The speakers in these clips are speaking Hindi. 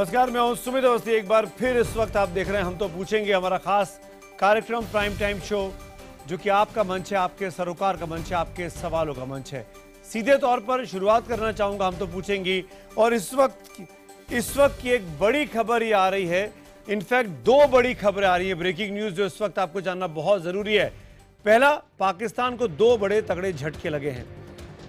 नमस्कार, मैं हूँ सुमित अवस्थी। एक बार फिर इस वक्त आप देख रहे हैं, हम तो पूछेंगे हमारा खास कार्यक्रम प्राइम टाइम शो जो कि आपका मंच है, आपके सरोकार का मंच है, आपके सवालों का मंच है। सीधे तौर पर शुरुआत करना चाहूँगा, हम तो पूछेंगे। और इस वक्त इस वक्त की एक बड़ी खबर ये आ रही है। इनफैक्ट दो बड़ी खबरें आ रही है। ब्रेकिंग न्यूज़ जो इस वक्त आपको जानना बहुत ज़रूरी है। पहला, पाकिस्तान को दो बड़े तगड़े झटके लगे हैं।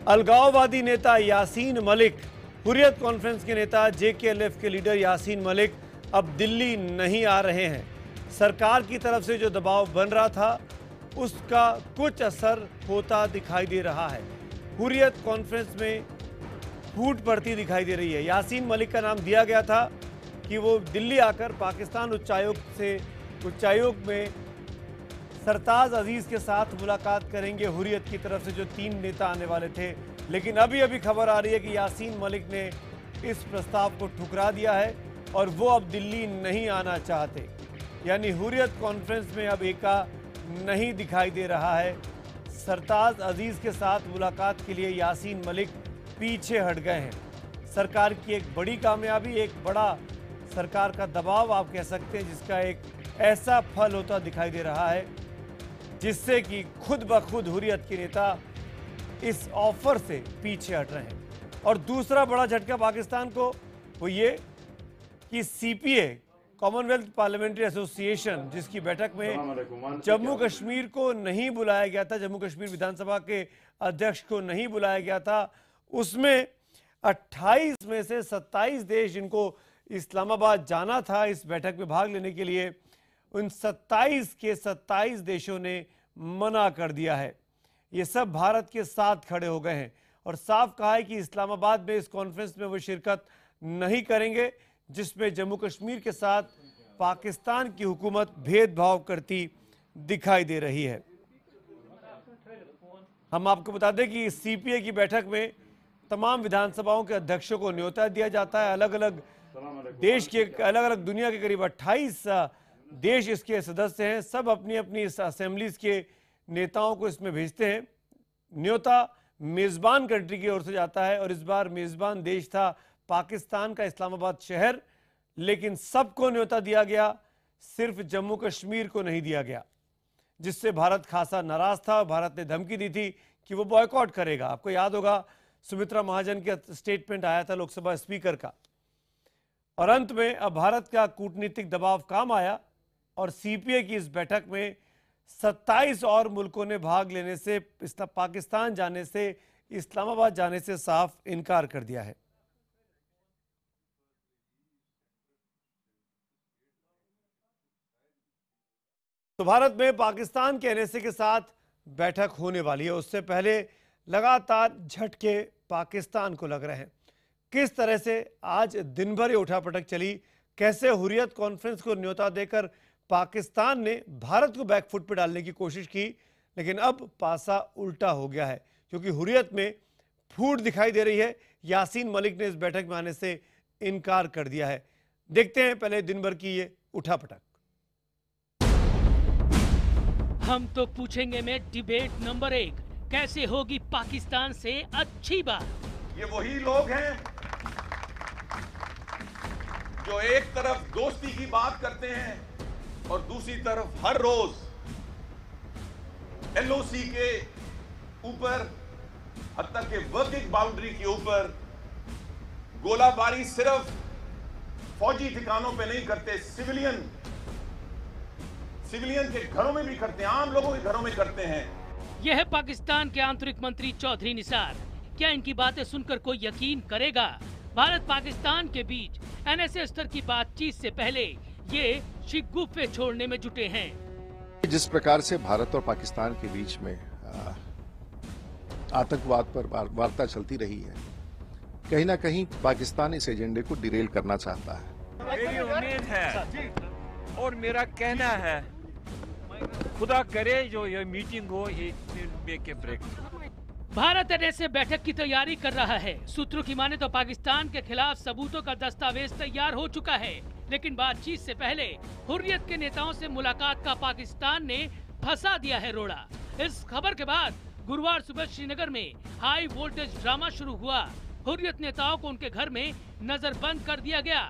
अलगाववादी नेता यासीन मलिक हुरियत कॉन्फ्रेंस के नेता जेकेएलएफ के लीडर यासीन मलिक अब दिल्ली नहीं आ रहे हैं। सरकार की तरफ़ से जो दबाव बन रहा था, उसका कुछ असर होता दिखाई दे रहा है। हुरियत कॉन्फ्रेंस में फूट पड़ती दिखाई दे रही है। यासीन मलिक का नाम दिया गया था कि वो दिल्ली आकर पाकिस्तान उच्चायोग से उच्चायोग में सरताज अज़ीज़ के साथ मुलाकात करेंगे। हुरियत की तरफ़ से जो तीन नेता आने वाले थे लेकिन अभी अभी खबर आ रही है कि यासीन मलिक ने इस प्रस्ताव को ठुकरा दिया है और वो अब दिल्ली नहीं आना चाहते। यानी हुरियत कॉन्फ्रेंस में अब एका नहीं दिखाई दे रहा है। सरताज अज़ीज़ के साथ मुलाकात के लिए यासीन मलिक पीछे हट गए हैं। सरकार की एक बड़ी कामयाबी, एक बड़ा सरकार का दबाव आप कह सकते हैं, जिसका एक ऐसा फल होता दिखाई दे रहा है, जिससे कि खुद ब खुद हुरियत के नेता इस ऑफ़र से पीछे हट रहे हैं। और दूसरा बड़ा झटका पाकिस्तान को वो ये कि सीपीए कॉमनवेल्थ पार्लियामेंट्री एसोसिएशन जिसकी बैठक में जम्मू कश्मीर को नहीं बुलाया गया था जम्मू कश्मीर विधानसभा के अध्यक्ष को नहीं बुलाया गया था उसमें 28 में से 27 देश जिनको इस्लामाबाद जाना था इस बैठक में भाग लेने के लिए उन 27 के 27 देशों ने मना कर दिया है। ये सब भारत के साथ खड़े हो गए हैं। और साफ़ कहा है कि इस्लामाबाद में इस कॉन्फ्रेंस में वो शिरकत नहीं करेंगे, जिसमें जम्मू कश्मीर के साथ पाकिस्तान की हुकूमत भेदभाव करती दिखाई दे रही है। हम आपको बता दें कि सीपीए की बैठक में तमाम विधानसभाओं के अध्यक्षों को न्योता दिया जाता है। अलग अलग देश के अलग अलग दुनिया के करीब 28 देश इसके सदस्य हैं। सब अपनी अपनी इस असेंबलीज के नेताओं को इसमें भेजते हैं। न्योता मेज़बान कंट्री की ओर से जाता है और इस बार मेज़बान देश था पाकिस्तान का इस्लामाबाद शहर, लेकिन सबको न्योता दिया गया, सिर्फ़ जम्मू कश्मीर को नहीं दिया गया, जिससे भारत खासा नाराज़ था भारत ने धमकी दी थी कि वो बॉयकॉट करेगा। आपको याद होगा, सुमित्रा महाजन का स्टेटमेंट आया था लोकसभा स्पीकर का। और अंत में, अब भारत का कूटनीतिक दबाव काम आया और सीपीए की इस बैठक में 27 और मुल्कों ने भाग लेने से पाकिस्तान जाने से, इस्लामाबाद जाने से साफ़ इनकार कर दिया है। तो भारत में पाकिस्तान के एनएसए के साथ बैठक होने वाली है। उससे पहले लगातार झटके पाकिस्तान को लग रहे हैं। किस तरह से आज दिन भर ये उठापटक चली? कैसे हुरियत कॉन्फ्रेंस को न्योता देकर पाकिस्तान ने भारत को बैकफुट पर डालने की कोशिश की लेकिन अब पासा उल्टा हो गया है क्योंकि हुरियत में फूट दिखाई दे रही है। यासीन मलिक ने इस बैठक में आने से इनकार कर दिया है। देखते हैं पहले दिन भर की ये उठापटक। हम तो पूछेंगे में डिबेट नंबर एक कैसे होगी पाकिस्तान से अच्छी बात? ये वही लोग हैं जो एक तरफ़ दोस्ती की बात करते हैं और दूसरी तरफ़ हर रोज एलओसी के ऊपर हद के वर्किंग बाउंड्री के ऊपर गोलाबारी सिर्फ़ फौजी ठिकानों पे नहीं करते सिविलियन सिविलियन के घरों में भी करते हैं, आम लोगों के घरों में करते हैं। यह है पाकिस्तान के आंतरिक मंत्री चौधरी निसार। क्या इनकी बातें सुनकर कोई यकीन करेगा? भारत पाकिस्तान के बीच एनएसए स्तर की बातचीत से पहले ये शिगुफे छोड़ने में जुटे हैं। जिस प्रकार से भारत और पाकिस्तान के बीच में आतंकवाद पर वार्ता चलती रही है कहीं ना कहीं पाकिस्तान इस एजेंडे को डिरेल करना चाहता है। मेरी उम्मीद है और मेरा कहना है खुदा करे जो ये मीटिंग हो ये मेक ब्रेक। भारत एनएसए बैठक की तैयारी कर रहा है। सूत्रों की माने तो पाकिस्तान के खिलाफ सबूतों का दस्तावेज़ तैयार हो चुका है। लेकिन बातचीत से पहले हुर्रियत के नेताओं से मुलाकात का पाकिस्तान ने फंसा दिया है रोड़ा। इस खबर के बाद गुरुवार सुबह श्रीनगर में हाई वोल्टेज ड्रामा शुरू हुआ। हुर्रियत नेताओं को उनके घर में नजरबंद कर दिया गया।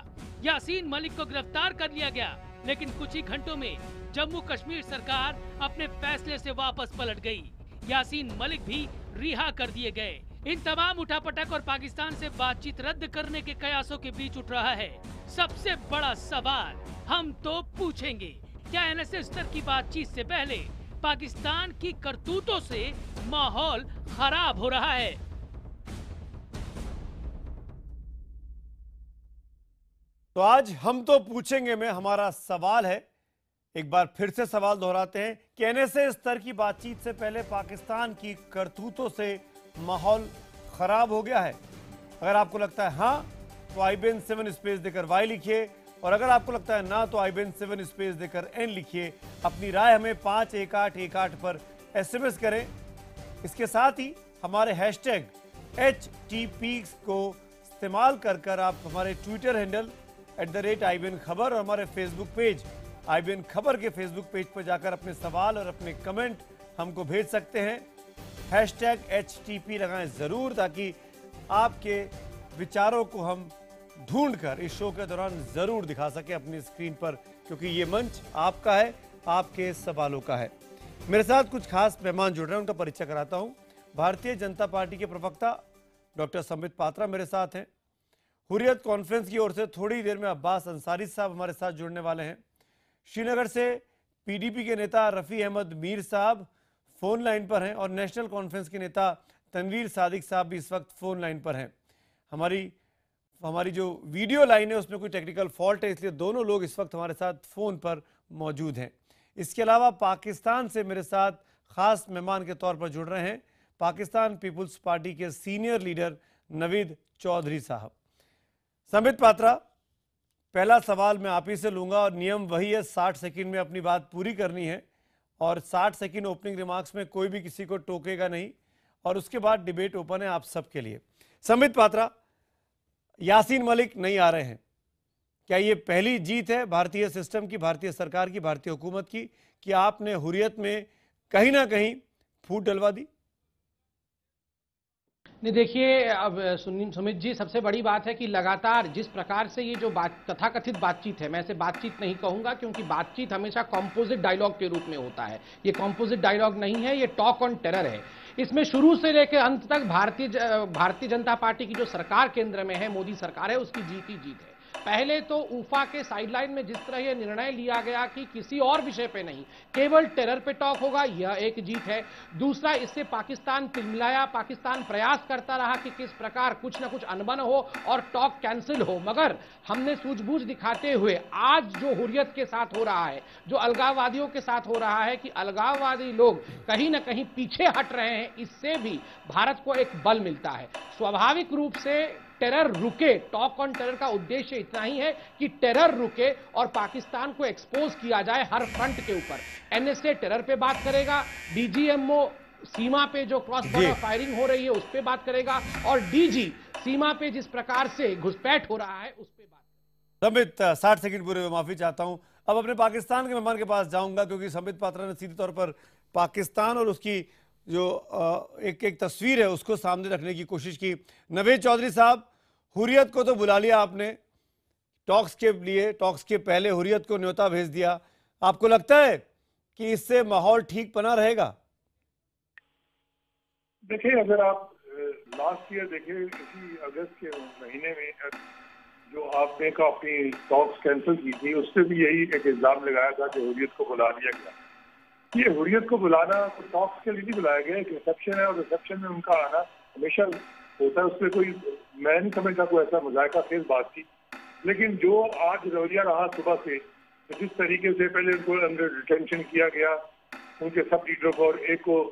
यासीन मलिक को गिरफ़्तार कर लिया गया। लेकिन कुछ ही घंटों में जम्मू कश्मीर सरकार अपने फैसले से वापस पलट गई। यासीन मलिक भी रिहा कर दिए गए। इन तमाम उठापटक और पाकिस्तान से बातचीत रद्द करने के कयासों के बीच उठ रहा है। सबसे बड़ा सवाल हम तो पूछेंगे। क्या एनएसए स्तर की बातचीत से पहले पाकिस्तान की करतूतों से माहौल खराब हो रहा है? तो आज हम तो पूछेंगे में हमारा सवाल है। एक बार फिर से सवाल दोहराते हैं कि एनएसए स्तर की बातचीत से पहले पाकिस्तान की करतूतों से माहौल खराब हो गया है। अगर आपको लगता है हाँ तो आईबीएन सेवन स्पेस देकर वाई लिखिए। और अगर आपको लगता है ना तो आईबीएन सेवन स्पेस देकर एन लिखिए। अपनी राय हमें पाँच एक आठ एक आठ पर एसएमएस करें। इसके साथ ही हमारे हैशटैग एच टी पी को इस्तेमाल कर कर आप हमारे Twitter handle at the rate I खबर और हमारे फेसबुक पेज आई खबर के फेसबुक पेज पर जाकर अपने सवाल और अपने कमेंट हमको भेज सकते हैं। Hash tag H T P लगाएँ ज़रूर ताकि आपके विचारों को हम ढूंढ कर इस शो के दौरान ज़रूर दिखा सके अपनी स्क्रीन पर, क्योंकि ये मंच आपका है, आपके सवालों का है। मेरे साथ कुछ खास मेहमान जुड़ रहे हैं, उनका परिचय कराता हूँ। भारतीय जनता पार्टी के प्रवक्ता डॉक्टर संबित पात्रा मेरे साथ हैं। हुरियत कॉन्फ्रेंस की ओर से थोड़ी देर में अब्बास अंसारी साहब हमारे साथ जुड़ने वाले हैं। श्रीनगर से पीडीपी के नेता रफ़ी अहमद मीर साहब फ़ोन लाइन पर हैं, और नेशनल कॉन्फ्रेंस के नेता तनवीर सादिक साहब भी इस वक्त फ़ोन लाइन पर हैं। हमारी हमारी जो वीडियो लाइन है, उसमें कोई टेक्निकल फॉल्ट है, इसलिए दोनों लोग इस वक्त हमारे साथ फ़ोन पर मौजूद हैं। इसके अलावा पाकिस्तान से मेरे साथ ख़ास मेहमान के तौर पर जुड़ रहे हैं। पाकिस्तान पीपुल्स पार्टी के सीनियर लीडर नवीद चौधरी साहब। संबित पात्रा, पहला सवाल मैं आप ही से लूँगा और नियम वही है, साठ सेकेंड में अपनी बात पूरी करनी है और साठ सेकंड ओपनिंग रिमार्क्स में कोई भी किसी को टोकेगा नहीं और उसके बाद डिबेट ओपन है आप सबके लिए। संबित पात्रा यासीन मलिक नहीं आ रहे हैं। क्या ये पहली जीत है भारतीय सिस्टम की, भारतीय सरकार की, भारतीय हुकूमत की, कि आपने हुरियत में कहीं ना कहीं फूट डलवा दी? नहीं, देखिए, अब सुमित जी, सबसे बड़ी बात है कि लगातार जिस प्रकार से ये जो बात, तथाकथित बातचीत है, मैं इसे बातचीत नहीं कहूँगा क्योंकि बातचीत हमेशा कॉम्पोजिट डायलॉग के रूप में होता है। ये कॉम्पोजिट डायलॉग नहीं है, ये टॉक ऑन टेरर है। इसमें शुरू से लेकर अंत तक भारतीय भारतीय जनता पार्टी की जो सरकार केंद्र में है, मोदी सरकार है, उसकी जीत ही जीत है। पहले तो ऊफा के साइडलाइन में जिस तरह यह निर्णय लिया गया कि किसी और विषय पे नहीं, केवल टेरर पे टॉक होगा, यह एक जीत है। दूसरा, इससे पाकिस्तान तिलमिलाया पाकिस्तान प्रयास करता रहा कि किस प्रकार कुछ ना कुछ अनबन हो और टॉक कैंसिल हो। मगर हमने सूझबूझ दिखाते हुए आज जो हुरियत के साथ हो रहा है, जो अलगाववादियों के साथ हो रहा है कि अलगाववादी लोग कहीं ना कहीं पीछे हट रहे हैं, इससे भी भारत को एक बल मिलता है। स्वाभाविक रूप से टेरर रुके। टॉक ऑन टेरर का उद्देश्य इतना ही है कि टेरर रुके और पाकिस्तान को एक्सपोज किया जाए हर फ्रंट के ऊपर। एनएसए टेरर पे बात करेगा डीजीएमओ सीमा पे जो क्रॉस बॉर्डर फायरिंग हो रही है उस पर बात करेगा और डीजी सीमा पे जिस प्रकार से घुसपैठ हो रहा है उस पर बात समित साठ सेकंड पूरे माफ़ी चाहता हूँ। अब अपने पाकिस्तान के मेहमान के पास जाऊँगा क्योंकि समित पात्रा ने सीधे तौर पर पाकिस्तान और उसकी जो एक एक तस्वीर है उसको सामने रखने की कोशिश की। नवेद चौधरी साहब हुरियत को तो बुला लिया आपने। टॉक्स के लिए, टॉक्स के पहले हुरियत को न्योता भेज दिया। आपको लगता है कि इससे माहौल ठीक बना रहेगा? देखिए, अगर आप लास्ट ईयर देखें, इसी अगस्त के महीने में जो आपने अपनी टॉक्स कैंसिल की थी, उससे भी यही एक इल्ज़ाम लगाया था कि हुरियत को बुला लिया गया। ये हुरियत को बुलाना टॉक्स के लिए नहीं बुलाया गया, एक रिसेप्शन है, और रिसेप्शन में उनका आना हमेशा होता है, उसमें कोई, मैं नहीं समझता कोई ऐसा मजाका खेल बात थी लेकिन जो आज रवैया रहा सुबह से तो जिस तरीके से पहले उनको अंदर डिटेंशन किया गया, उनके सब लीडरों को और एक को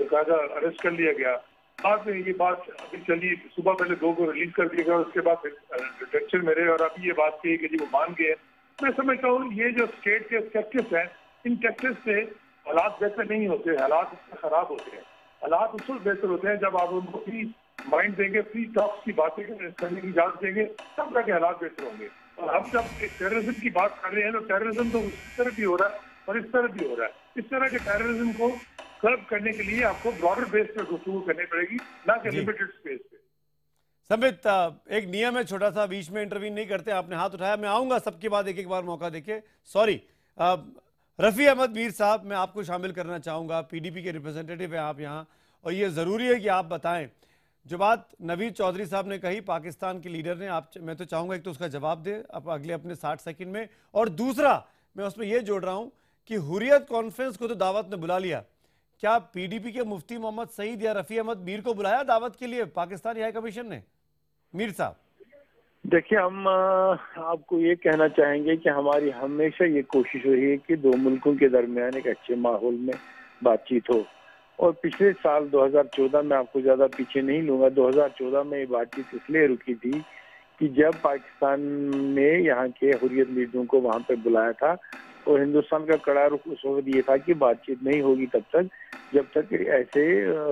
बाकायदा अरेस्ट कर लिया गया। बाद में ये बात अभी चली, सुबह पहले दो को रिलीज़ कर दिया गया उसके बाद डिटेंशन में रहे और अभी ये बात कही कि जी वो मान गए। मैं समझता हूँ ये जो स्टेट के स्टेप्टिस हैं, इन टेक्टिस से हालात बेहतर नहीं होते, हालात खराब होते हैं। हालात उस वक्त बेहतर होते हैं जब आप उनको माइंड देंगे फ्री टॉक्स की बातें करने की इजाज़त देंगे तब जाके हालात बेहतर होंगे। और हम जब टेररिज्म की बात कर रहे हैं तो टेररिज्म तो इस तरह भी हो रहा है और इस तरह भी हो रहा है। इस तरह के टेररिज्म को कर्व करने के लिए आपको ब्रॉडर बेस पर गुफ्तु करनी पड़ेगी ना कि लिमिटेड स्पेस पे। संबित अ, एक नियम है छोटा सा बीच में इंटरव्यू नहीं करते आपने हाथ उठाया। मैं आऊँगा सबके बाद एक एक बार मौका देके। सॉरी रफी अहमद मीर साहब मैं आपको शामिल करना चाहूँगा। पीडीपी के रिप्रेजेंटेटिव हैं आप यहाँ। और ये ज़रूरी है कि आप बताएँ जो बात नवीद चौधरी साहब ने कही, पाकिस्तान के लीडर ने, आप मैं तो चाहूँगा एक तो उसका जवाब दे अब अगले अपने साठ सेकंड में। और दूसरा, मैं उसमें यह जोड़ रहा हूँ कि हुरियत कॉन्फ्रेंस को तो दावत ने बुला लिया। क्या पीडीपी के मुफ्ती मोहम्मद सईद या रफी अहमद मीर को बुलाया दावत के लिए पाकिस्तानी हाई कमीशन ने? मीर साहब। देखिए, हम आपको ये कहना चाहेंगे कि हमारी हमेशा ये कोशिश रही है कि दो मुल्कों के दरमियान एक अच्छे माहौल में बातचीत हो। और पिछले साल 2014 में आपको ज़्यादा पीछे नहीं लूँगा। 2014 में ये बातचीत इसलिए रुकी थी कि जब पाकिस्तान ने यहाँ के हुरियत लीडरों को वहाँ पे बुलाया था और हिंदुस्तान का कड़ा रुख उस वक्त ये था कि बातचीत नहीं होगी तब तक, जब तक ऐसे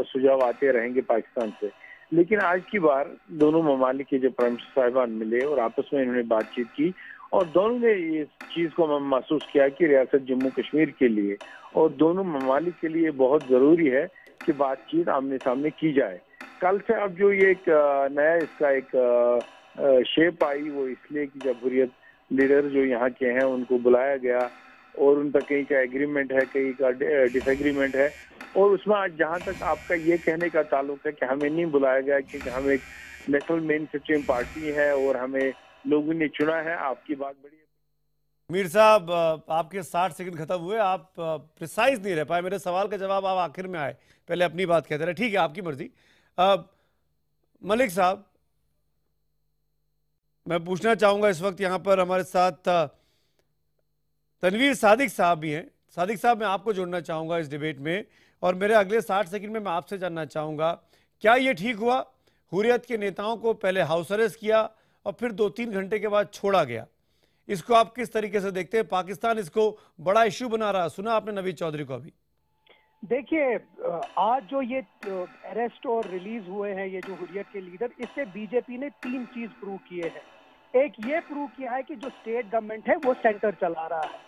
सुझाव आते रहेंगे पाकिस्तान से। लेकिन आज की बार दोनों ममालिक के जो प्राइम साहिबान मिले और आपस में इन्होंने बातचीत की और दोनों ने इस चीज़ को महसूस किया कि रियासत जम्मू कश्मीर के लिए और दोनों ममालिक के लिए बहुत ज़रूरी है कि बातचीत आमने सामने की जाए। कल से अब जो ये एक नया इसका एक शेप आई, वो इसलिए कि जब हुरियत लीडर जो यहाँ के हैं, उनको बुलाया गया और उन कहीं का एग्रीमेंट है, कहीं का डिसएग्रीमेंट है। और उसमें आज जहाँ तक आपका ये कहने का ताल्लुक है कि हमें नहीं बुलाया गया क्योंकि हम एक नेशनल मेन स्ट्रीम पार्टी है और हमें लोगों ने चुना है आपकी बात बड़ी मीर साहब आपके 60 सेकंड खत्म हुए आप प्रिसाइज नहीं रह पाए। मेरे सवाल का जवाब आप आखिर में आए। पहले अपनी बात कहते रहे। ठीक है आपकी मर्ज़ी। अ, मलिक साहब मैं पूछना चाहूँगा इस वक्त यहाँ पर हमारे साथ तनवीर सादिक साहब भी हैं। सादिक साहब मैं आपको जोड़ना चाहूँगा इस डिबेट में। और मेरे अगले 60 सेकंड में मैं आपसे जानना चाहूँगा क्या ये ठीक हुआ? हुरियत के नेताओं को पहले हाउस अरेस्ट किया और फिर दो तीन घंटे के बाद छोड़ा गया। इसको आप किस तरीके से देखते हैं? पाकिस्तान इसको बड़ा इश्यू बना रहा सुना आपने नवीद चौधरी को अभी? देखिए, आज जो ये अरेस्ट और रिलीज़ हुए हैं, ये जो हुरियत के लीडर इससे बीजेपी ने तीन चीज़ प्रूव किए हैं। एक, ये प्रूव किया है कि जो स्टेट गवर्नमेंट है, वो सेंटर चला रहा है।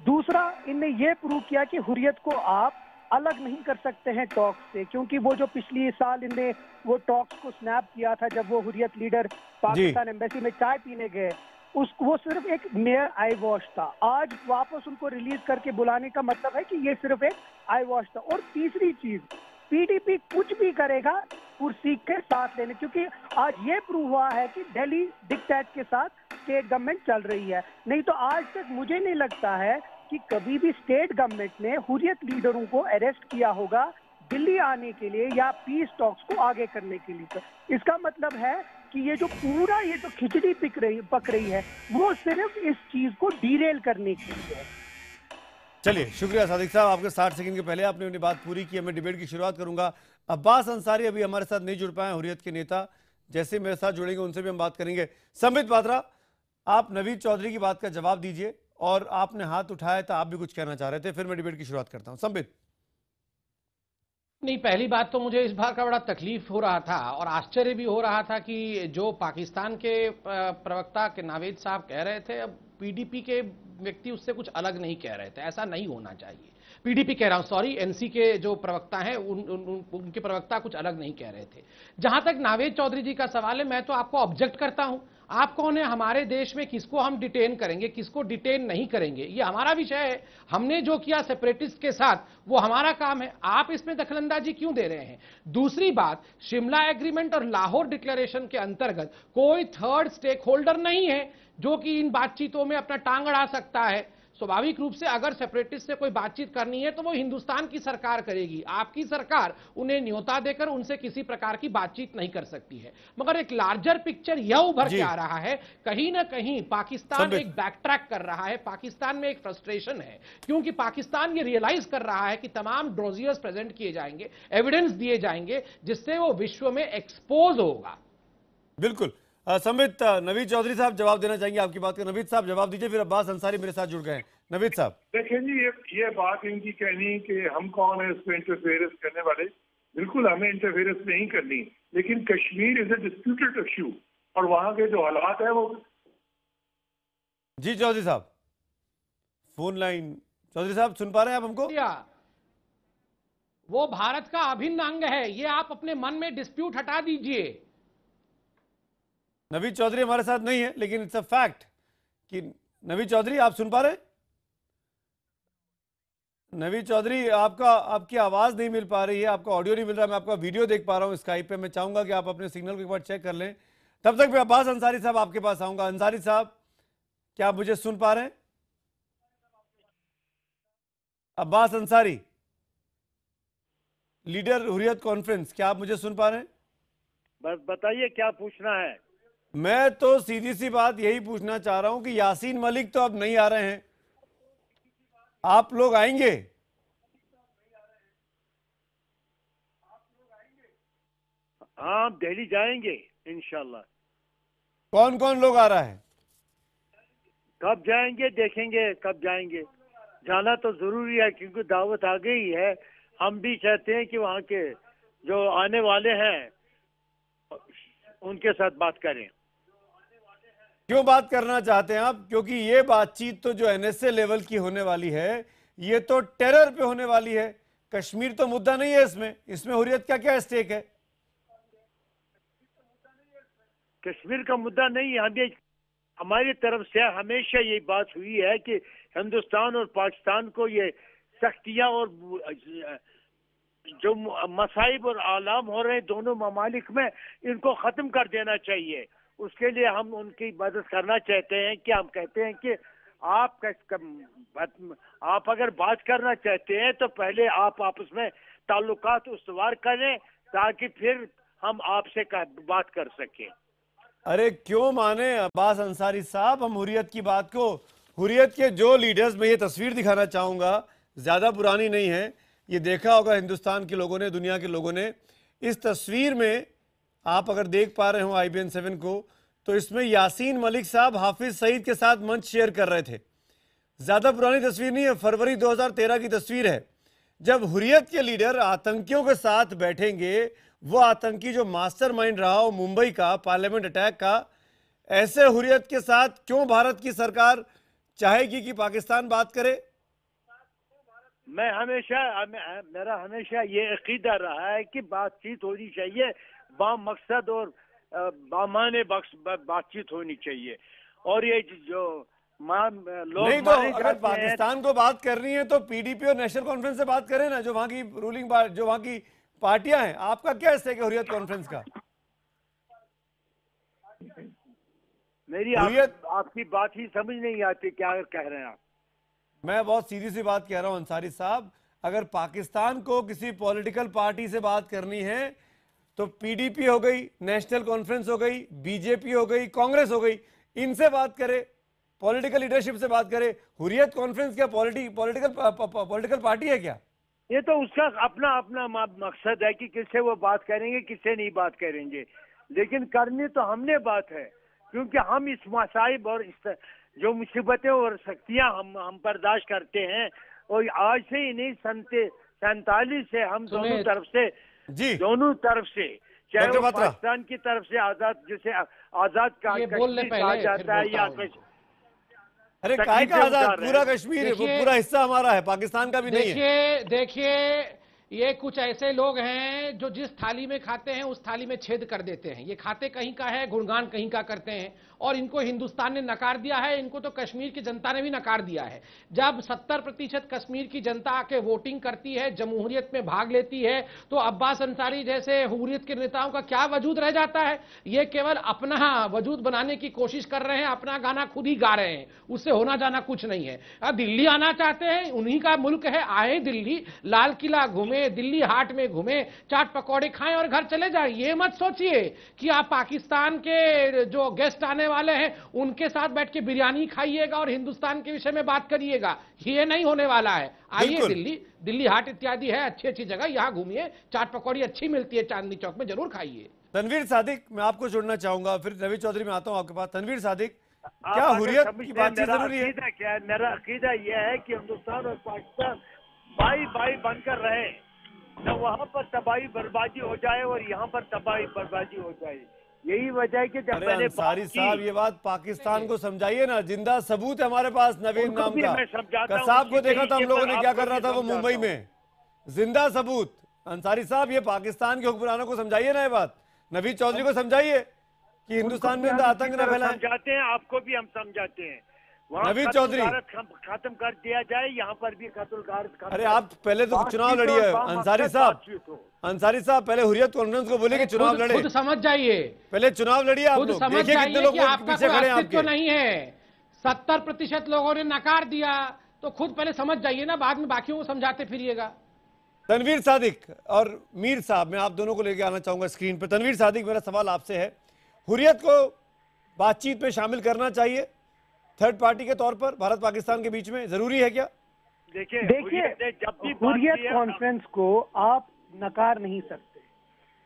दूसरा, इनने ये प्रूव किया कि हुरियत को आप अलग नहीं कर सकते हैं टॉक्स से क्योंकि वो जो पिछली साल इनने वो टॉक्स को स्नैप किया था जब वो हुरियत लीडर पाकिस्तान एम्बेसी में चाय पीने गए उस वो सिर्फ़ एक मेयर आई वॉश था। आज वापस उनको रिलीज़ करके बुलाने का मतलब है कि ये सिर्फ़ एक आई वॉश था। और तीसरी चीज़ पीडीपी कुछ भी करेगा कुर्सी के साथ लेने क्योंकि आज ये प्रूव हुआ है कि दिल्ली डिक्टेट के साथ स्टेट गवर्नमेंट चल रही है। नहीं तो आज तक मुझे नहीं लगता है कि कभी भी स्टेट गवर्नमेंट ने हुरियत लीडरों को अरेस्ट किया होगा दिल्ली आने के लिए या पीस टॉक्स को आगे करने के लिए। इसका मतलब है कि ये जो पूरा ये जो खिचड़ी पिक रही, पक रही है, वो सिर्फ़ इस चीज़ को डीरेल करने के लिए है। चलिए, शुक्रिया सादिक साहब। आपके 60 सेकंड के पहले आपने अपनी बात पूरी की मैं डिबेट की शुरुआत करूँगा। अब्बास अंसारी अभी हमारे साथ नहीं जुड़ पाए हुरियत के नेता। जैसे मेरे साथ जुड़ेंगे, उनसे भी हम बात करेंगे। संबित पात्रा, आप नवीद चौधरी की बात का जवाब दीजिए। और आपने हाथ उठाया था आप भी कुछ कहना चाह रहे थे फिर मैं डिबेट की शुरुआत करता हूँ। संबित। नहीं पहली बात तो मुझे इस बार का बड़ा तकलीफ़ हो रहा था और आश्चर्य भी हो रहा था कि जो पाकिस्तान के प्रवक्ता के नावेद साहब कह रहे थे अब पीडीपी के व्यक्ति उससे कुछ अलग नहीं कह रहे थे ऐसा नहीं होना चाहिए। पीडीपी कह रहा हूँ सॉरी एनसी के जो प्रवक्ता हैं उन, उन, उन, उनके प्रवक्ता कुछ अलग नहीं कह रहे थे। जहाँ तक नावेद चौधरी जी का सवाल है मैं तो आपको ऑब्जेक्ट करता हूँ। आप कौन है हमारे देश में किसको हम डिटेन करेंगे, किसको डिटेन नहीं करेंगे? ये हमारा विषय है। हमने जो किया सेपरेटिस्ट के साथ, वो हमारा काम है। आप इसमें दखलंदाजी क्यों दे रहे हैं? दूसरी बात, शिमला एग्रीमेंट और लाहौर डिक्लेरेशन के अंतर्गत कोई थर्ड स्टेक होल्डर नहीं है जो कि इन बातचीतों में अपना टांग अड़ा सकता है। स्वाभाविक रूप से अगर सेपरेटिस्ट से कोई बातचीत करनी है तो वो हिंदुस्तान की सरकार करेगी। आपकी सरकार उन्हें न्योता देकर उनसे किसी प्रकार की बातचीत नहीं कर सकती है। मगर एक लार्जर पिक्चर यह उभर। के आ रहा है कहीं ना कहीं पाकिस्तान एक बैक ट्रैक कर रहा है। पाकिस्तान में एक फ्रस्ट्रेशन है क्योंकि पाकिस्तान ये रियलाइज़ कर रहा है कि तमाम ड्रोजियर्स प्रेजेंट किए जाएँगे एविडेंस दिए जाएँगे जिससे वो विश्व में एक्सपोज होगा। बिल्कुल। संबित नवीद चौधरी साहब जवाब देना चाहेंगे आपकी बात का। नवीद साहब जवाब दीजिए फिर अब्बास अंसारी मेरे साथ जुड़ गए नवीद साहब। देखिए जी ये ये बात इनकी कहनी कि हम कौन है इसमें इंटरफेरेंस करने वाले? बिल्कुल हमें इंटरफेरेंस नहीं करनी। लेकिन Kashmir is a disputed issue और वहाँ के जो हालात है वो जी चौधरी साहब। फ़ोन लाइन चौधरी साहब सुन पा रहे हैं आप हमको? वो भारत का अभिन्न अंग है। ये आप अपने मन में डिस्प्यूट हटा दीजिए। नवीद चौधरी हमारे साथ नहीं है, लेकिन इट्स अ फैक्ट कि नवीद चौधरी, आप सुन पा रहे नवीद चौधरी, आपका, आपकी आवाज़ नहीं मिल पा रही है, आपका ऑडियो नहीं मिल रहा, मैं आपका वीडियो देख पा रहा हूँ स्काइप पे। मैं चाहूँगा कि आप अपने सिग्नल को एक बार चेक कर लें। तब तक मैं अब्बास अंसारी साहब आपके पास आऊँगा। अंसारी साहब, क्या आप मुझे सुन पा रहे हैं? अब्बास अंसारी लीडर हुरियत कॉन्फ्रेंस क्या आप मुझे सुन पा रहे हैं? बस बताइए, क्या पूछना है? मैं तो सीधी सी बात यही पूछना चाह रहा हूँ कि यासीन मलिक तो अब नहीं आ रहे हैं। आप लोग आएँगे? हाँ दिल्ली जाएँगे इनशाला कौन कौन लोग आ रहा है? कब जाएँगे देखेंगे कब जाएँगे। जाना तो ज़रूरी है क्योंकि दावत आ गई है। हम भी चाहते हैं कि वहाँ के जो आने वाले हैं उनके साथ बात करें। क्यों बात करना चाहते हैं आप? क्योंकि ये बातचीत तो जो एनएसए लेवल की होने वाली है, ये तो टेरर पे होने वाली है। कश्मीर तो मुद्दा नहीं है इसमें। इसमें हुरियत का क्या स्टेक है? कश्मीर का मुद्दा नहीं है। हमें, हमारी तरफ़ से हमेशा ये बात हुई है कि हिंदुस्तान और पाकिस्तान को ये सख्तियाँ और जो मसाइब और आलाम हो रहे हैं दोनों ममालिक में, इनको ख़त्म कर देना चाहिए। उसके लिए हम उनकी मदद करना चाहते हैं कि हम कहते हैं कि आप आप अगर बात करना चाहते हैं तो पहले आप आपस में ताल्लुकात उसवार करें ताकि फिर हम आपसे बात कर सकें। अरे क्यों माने अब्बास अंसारी साहब, हम हुरियत की बात को हुरियत के जो लीडर्स में ये तस्वीर दिखाना चाहूँगा, ज़्यादा पुरानी नहीं है। ये देखा होगा हिंदुस्तान के लोगों ने, दुनिया के लोगों ने। इस तस्वीर में आप अगर देख पा रहे हो आई बी सेवन को तो इसमें यासीन मलिक साहब, हाफिज सईद के साथ मंच शेयर कर रहे थे। ज़्यादा पुरानी तस्वीर नहीं है, फरवरी 2013 की तस्वीर है। जब हुरियत के लीडर आतंकियों के साथ बैठेंगे, वो आतंकी जो मास्टरमाइंड रहा हो मुंबई का, पार्लियामेंट अटैक का, ऐसे हुरियत के साथ क्यों भारत की सरकार चाहेगी कि पाकिस्तान बात करे? मैं हमेशा मेरा हमेशा ये अकीदा रहा है कि बातचीत होनी चाहिए। बाम मकसद और बामाने बातचीत होनी चाहिए। और ये जो लोग नहीं तो अगर पाकिस्तान को बात करनी है तो पीडीपी और नेशनल कॉन्फ्रेंस से बात करें ना जो वहाँ की रूलिंग जो वहाँ की पार्टियाँ हैं। आपका क्या स्टेक है हुरियत कॉन्फ्रेंस का? मेरी आप, आपकी बात ही समझ नहीं आती क्या कह रहे हैं आप। मैं बहुत सीधी सी बात कह रहा हूँ अंसारी साहब। अगर पाकिस्तान को किसी पॉलिटिकल पार्टी से बात करनी है तो पीडीपी हो गई नेशनल कॉन्फ्रेंस हो गई बीजेपी हो गई कांग्रेस हो गई इनसे बात करे पॉलिटिकल लीडरशिप से बात करे हुरियत कॉन्फ्रेंस क्या पॉलिटिकल पॉलिटिकल पार्टी है क्या? ये तो उसका अपना अपना मकसद है कि किससे वो बात करेंगे किससे नहीं बात करेंगे। लेकिन करनी तो हमने बात है क्योंकि हम इस मसाइब और इस जो मुसीबतें और शक्तियाँ हम हम बर्दाश्त करते हैं और आज से ही नहीं सनते सैतालीस से हम दोनों तरफ़ से जी। दोनों तरफ़ से चाहे वो पाकिस्तान की तरफ़ से आज़ाद जैसे आज़ाद का कहा जाता है या अरे काय का आज़ाद? पूरा कश्मीर वो पूरा हिस्सा हमारा है पाकिस्तान का भी नहीं है। देखिए देखिए ये कुछ ऐसे लोग हैं जो जिस थाली में खाते हैं, उस थाली में छेद कर देते हैं। ये खाते कहीं का है, गुणगान कहीं का करते हैं। और इनको हिंदुस्तान ने नकार दिया है, इनको तो कश्मीर की जनता ने भी नकार दिया है। जब 70 प्रतिशत कश्मीर की जनता आके वोटिंग करती है, जमहूरियत में भाग लेती है तो अब्बास अंसारी जैसे हुरियत के नेताओं का क्या वजूद रह जाता है? ये केवल अपना वजूद बनाने की कोशिश कर रहे हैं, अपना गाना खुद ही गा रहे हैं। उससे होना जाना कुछ नहीं है। दिल्ली आना चाहते हैं, उन्हीं का मुल्क है। आए दिल्ली, लाल किला घूमे दिल्ली हाट में घूमे चाट पकौड़े खाएँ और घर चले जाए। ये मत सोचिए कि आप पाकिस्तान के जो गेस्ट आने वाले हैं उनके साथ बैठ के बिरयानी खाइएगा और हिंदुस्तान के विषय में बात करिएगा। ये नहीं होने वाला है। आइए दिल्ली। दिल्ली हाट इत्यादि है अच्छी अच्छी जगह यहाँ घूमिए। चाट पकौड़ी अच्छी मिलती है चांदनी चौक में ज़रूर खाइए। तनवीर सादिक मैं आपको जोड़ना चाहूँगा। फिर रवि चौधरी में आता हूँ आपके पास। तनवीर सादिक क्या हुरियत की बातचीत ज़रूरी है? क्या मेरा अकीदा यह है कि हिंदुस्तान और पाकिस्तान भाई भाई बनकर रहे। न वहाँ पर तबाही बर्बादी हो जाए और यहाँ पर तबाही बर्बादी हो जाए। यही वजह है कि जब मैंने सारी साहब ये बात पाकिस्तान को समझाइए ना। ज़िंदा सबूत है हमारे पास नवीन नाम का। कसाब को देखा था हम लोगों ने क्या कर रहा था वो मुंबई में? ज़िंदा सबूत। अंसारी साहब ये पाकिस्तान के हुक्मरानों को समझाइए ना ये बात। नवीद चौधरी को समझाइए कि हिंदुस्तान में आतंक न फैलाए। समझाते हैं आपको भी हम समझाते हैं। नवीद चौधरी। खत्म कर दिया जाए यहाँ पर भी कत्ल अरे आप पहले तो चुनाव लड़िए अंसारी साहब। अंसारी साहब पहले हुरियत कॉन्फ्रेंस को बोले कि चुनाव लड़े। खुद समझ जाइए। पहले चुनाव लड़िए आप लोग। देखिए कितने जाइए लोग कि वोट आपका पीछे खड़े आपके। नहीं है। सत्तर प्रतिशत लोगों ने नकार दिया तो खुद पहले समझ जाइए ना बाद में बाकियों को समझाते फिरिएगा। तनवीर सादिक और मीर साहब मैं आप दोनों को लेके आना चाहूँगा स्क्रीन पर। तनवीर सादिक मेरा सवाल आपसे है। हुरियत को बातचीत में शामिल करना चाहिए थर्ड पार्टी के तौर पर भारत पाकिस्तान के बीच में ज़रूरी है क्या? देखिए देखिए जब भी बात हुर्रियत की है, कॉन्फ्रेंस को आप नकार नहीं सकते।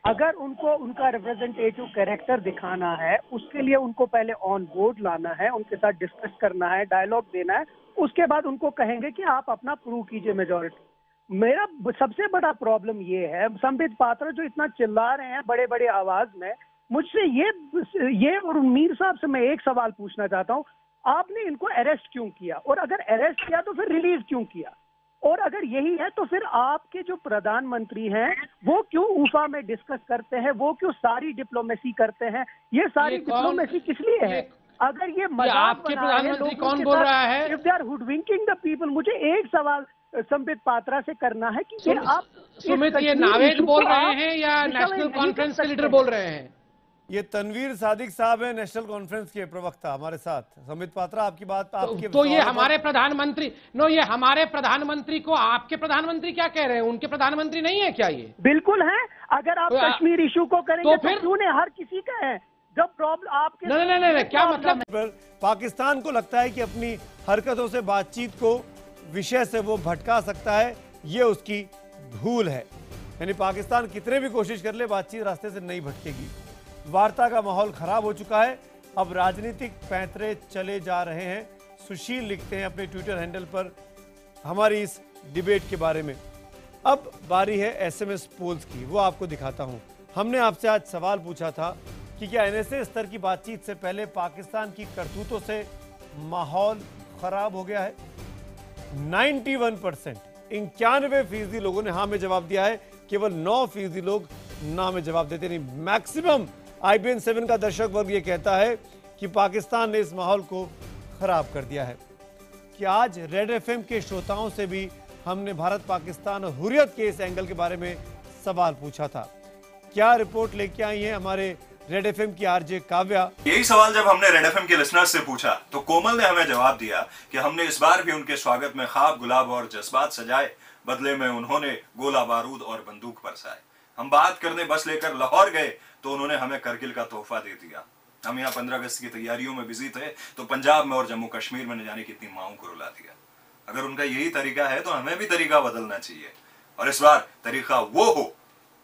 अगर उनको उनका रिप्रेजेंटेटिव कैरेक्टर दिखाना है उसके लिए उनको पहले ऑन बोर्ड लाना है उनके साथ डिस्कस करना है डायलॉग देना है उसके बाद उनको कहेंगे कि आप अपना प्रूव कीजिए मेजोरिटी मेरा सबसे बड़ा प्रॉब्लम ये है संबित पात्र जो इतना चिल्ला रहे हैं बड़े बड़े आवाज़ में मुझसे ये ये और मीर साहब से मैं एक सवाल पूछना चाहता हूँ आपने इनको अरेस्ट क्यों किया? और अगर अरेस्ट किया तो फिर रिलीज़ क्यों किया? और अगर यही है तो फिर आपके जो प्रधानमंत्री हैं वो क्यों ऊफा में डिस्कस करते हैं? वो क्यों सारी डिप्लोमेसी करते हैं? ये सारी डिप्लोमेसी किस लिए है? अगर ये मज़ाक आपके प्रधानमंत्री कौन बोल रहा है? if they are hoodwinking the people मुझे एक सवाल संबित पात्रा से करना है कि ये आप सुमित ये नावेद बोल रहे हैं या नेशनल कॉन्फ्रेंस के लीडर बोल रहे हैं? ये तनवीर सादिक साहब है नेशनल कॉन्फ्रेंस के प्रवक्ता हमारे साथ। संबित पात्रा आपकी बात आपके तो तो ये हमारे प्रधानमंत्री नो ये हमारे प्रधानमंत्री को आपके प्रधानमंत्री क्या कह रहे हैं? उनके प्रधानमंत्री नहीं है क्या ये? बिल्कुल है। अगर आप तो कश्मीर इशू को करेंगे तो तो फिर- नहीं? हर किसी का है। जब प्रॉब्लम आपके नहीं नहीं नहीं नहीं, क्या मतलब पाकिस्तान को लगता है कि अपनी हरकतों से बातचीत को विषय से वो भटका सकता है। ये उसकी भूल है। यानी पाकिस्तान कितने भी कोशिश कर ले बातचीत रास्ते से नहीं भटकेगी। वार्ता का माहौल खराब हो चुका है। अब राजनीतिक पैंतरे चले जा रहे हैं। सुशील लिखते हैं अपने ट्विटर हैंडल पर हमारी इस डिबेट के बारे में। अब बारी है एसएमएस पोल्स की, वो आपको दिखाता हूँ। हमने आपसे आज सवाल पूछा था कि क्या एनएसए स्तर की बातचीत से पहले पाकिस्तान की करतूतों से माहौल खराब हो गया है? 91 परसेंट, इक्यानवे फ़ीसदी लोगों ने हाँ में जवाब दिया है। केवल 9 फ़ीसदी लोग ना में जवाब देते, नहीं, मैक्सिमम आईबीएन सेवन का दर्शक वर्ग ये कहता है कि पाकिस्तान ने इस माहौल को खराब कर दिया है कि आज रेड एफएम के श्रोताओं से भी हमने भारत पाकिस्तान और हुरियत के इस एंगल के बारे में सवाल पूछा था। क्या रिपोर्ट लेके आई है हमारे रेड एफएम की आरजे काव्या? यही सवाल जब हमने रेड एफएम के लिसनर्स से पूछा तो कोमल ने हमें जवाब दिया कि हमने इस बार भी उनके स्वागत में खाब गुलाब और जज्बात सजाए। बदले में उन्होंने गोला बारूद और बंदूक बरसाए। हम बात करने बस लेकर लाहौर गए तो उन्होंने हमें करगिल का तोहफा दे दिया। हम यहाँ पंद्रह अगस्त की तैयारियों में बिज़ी थे तो पंजाब में और जम्मू कश्मीर में न जाने कितनी माओ को रुला दिया। अगर उनका यही तरीका है तो हमें भी तरीका बदलना चाहिए। और इस बार तरीका वो हो,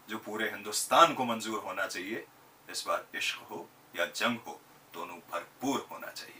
जो पूरे हिंदुस्तान को मंजूर होना चाहिए। इस बार इश्क हो या जंग हो, दोनों भरपूर होना चाहिए।